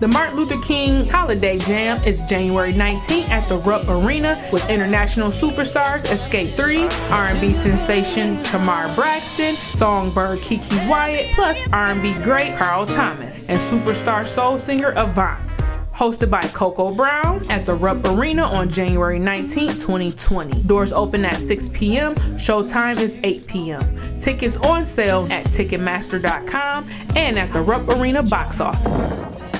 The Martin Luther King Holiday Jam is January 19th at the Rupp Arena with international superstars Xscape 3, R&B sensation Tamar Braxton, songbird Keke Wyatt, plus R&B great Carl Thomas, and superstar soul singer Avant. Hosted by Coco Brown at the Rupp Arena on January 19, 2020. Doors open at 6 p.m. Showtime is 8 p.m. Tickets on sale at Ticketmaster.com and at the Rupp Arena box office.